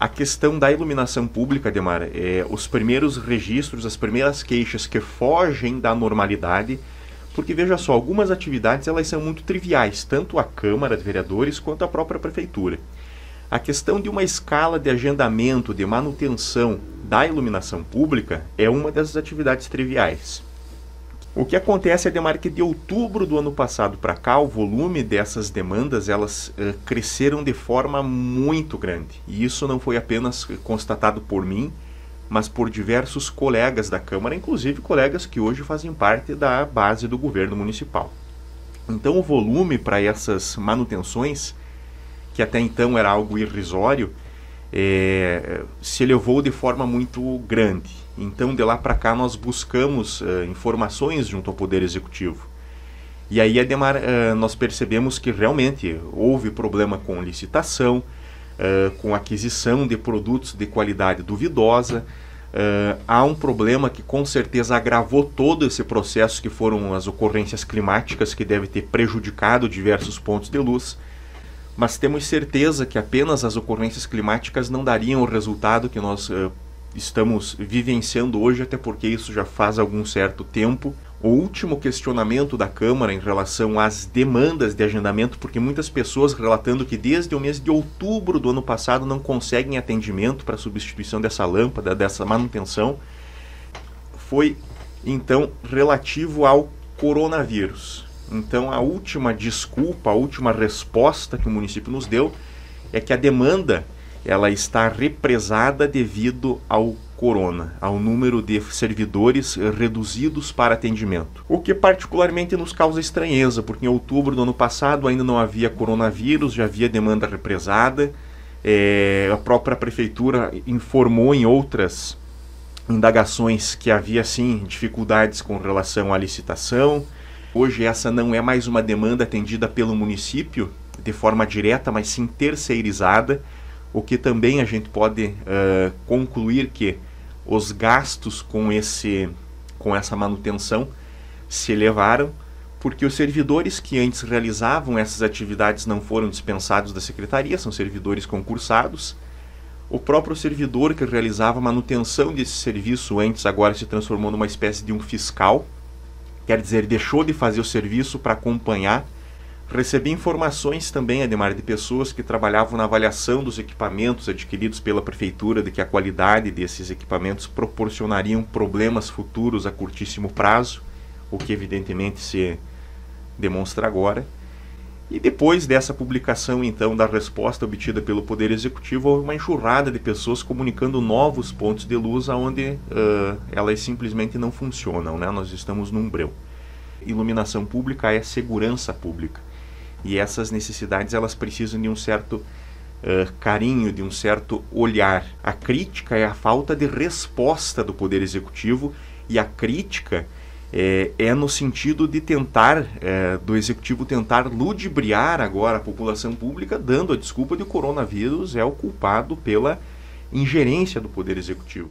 A questão da iluminação pública, Demar, é, os primeiros registros, as primeiras queixas que fogem da normalidade, porque veja só, algumas atividades elas são muito triviais, tanto a Câmara de Vereadores quanto a própria Prefeitura. A questão de uma escala de agendamento, de manutenção da iluminação pública é uma dessas atividades triviais. O que acontece é Demar, que de outubro do ano passado para cá, o volume dessas demandas elas uh, cresceram de forma muito grande. E isso não foi apenas constatado por mim, mas por diversos colegas da Câmara, inclusive colegas que hoje fazem parte da base do governo municipal. Então o volume para essas manutenções, que até então era algo irrisório, é, se elevou de forma muito grande. Então, de lá para cá, nós buscamos uh, informações junto ao Poder Executivo. E aí, Ademar, uh, nós percebemos que realmente houve problema com licitação, uh, com aquisição de produtos de qualidade duvidosa. há um problema que com certeza agravou todo esse processo, que foram as ocorrências climáticas, que deve ter prejudicado diversos pontos de luz mas temos certeza que apenas as ocorrências climáticas não dariam o resultado que nós uh, estamos vivenciando hoje, até porque isso já faz algum certo tempo. O último questionamento da Câmara em relação às demandas de agendamento, porque muitas pessoas relatando que desde o mês de outubro do ano passado não conseguem atendimento para substituição dessa lâmpada, dessa manutenção, foi então relativo ao coronavírus. Então, a última desculpa, a última resposta que o município nos deu é que a demanda ela está represada devido ao corona, ao número de servidores reduzidos para atendimento. O que particularmente nos causa estranheza, porque em outubro do ano passado ainda não havia coronavírus, já havia demanda represada. É, a própria prefeitura informou em outras indagações que havia sim dificuldades com relação à licitação. Hoje essa não é mais uma demanda atendida pelo município de forma direta, mas sim terceirizada, o que também a gente pode uh, concluir que os gastos com esse com essa manutenção se elevaram porque os servidores que antes realizavam essas atividades não foram dispensados da secretaria, são servidores concursados. O próprio servidor que realizava a manutenção desse serviço antes agora se transformou numa espécie de um fiscal quer dizer, deixou de fazer o serviço para acompanhar. Recebi informações também, Ademar, de pessoas que trabalhavam na avaliação dos equipamentos adquiridos pela prefeitura, de que a qualidade desses equipamentos proporcionariam problemas futuros a curtíssimo prazo, o que evidentemente se demonstra agora. E depois dessa publicação, então, da resposta obtida pelo Poder Executivo, houve uma enxurrada de pessoas comunicando novos pontos de luz onde uh, elas simplesmente não funcionam. Né? Nós estamos num breu. Iluminação pública é segurança pública. E essas necessidades elas precisam de um certo uh, carinho, de um certo olhar. A crítica é a falta de resposta do Poder Executivo e a crítica é, é no sentido de tentar, é, do executivo tentar ludibriar agora a população pública, dando a desculpa de que o coronavírus é o culpado pela ingerência do poder executivo.